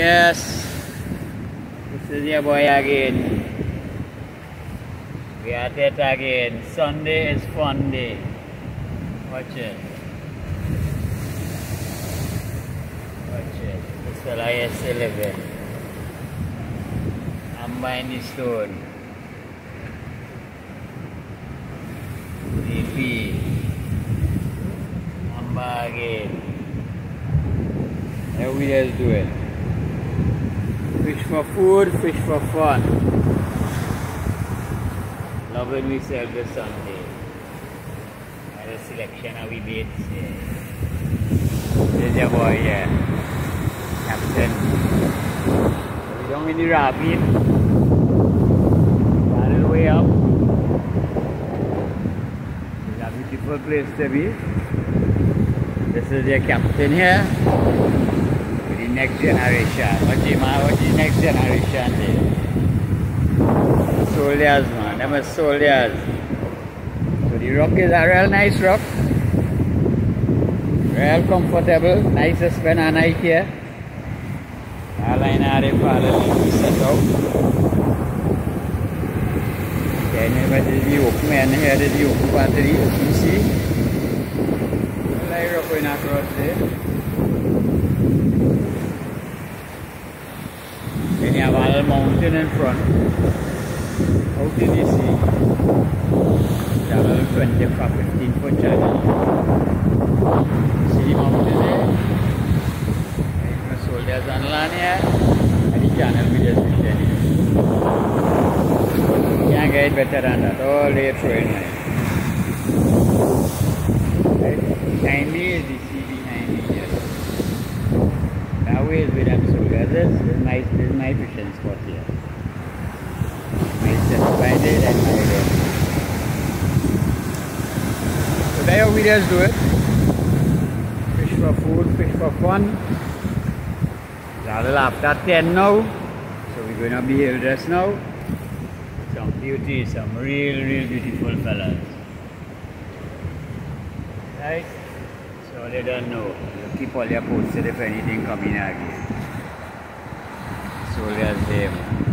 Yes, this is your boy again. We are at it again. Sunday is fun day. Watch it. Watch it. This fella is still living. I'm buying the stone. DP. Amba again. How we just do it. Fish for food, fish for fun. Loving we sell this Sunday. A selection of we baits here. There's your boy here. Captain. We don't need the rabbit. Paddle way up. It's a beautiful place to be. This is your captain here the next generation. What man, what the next generation is. Soldiers man, them are soldiers. So the rock is a real nice rock. Real comfortable, nice to spend a night here. I know they follow set out. Then where the yoke man here, the yoke battery, you see. Like rock going across there. Then you have a mountain in front. How did you have a 20 for 15 foot channel. See the mountain there? The soldiers on land here. And the channel we just here. Can't get better than that. All That way is with soldiers. This is my, this is my fishing spot here. And. So how we just do it. Fish for food, fish for fun. It's a little after 10 now. So we're going to be here just now. Some beauty, some real, real beautiful fellas. Right? So they don't know. You keep all your posted if anything coming again. Soldiers there.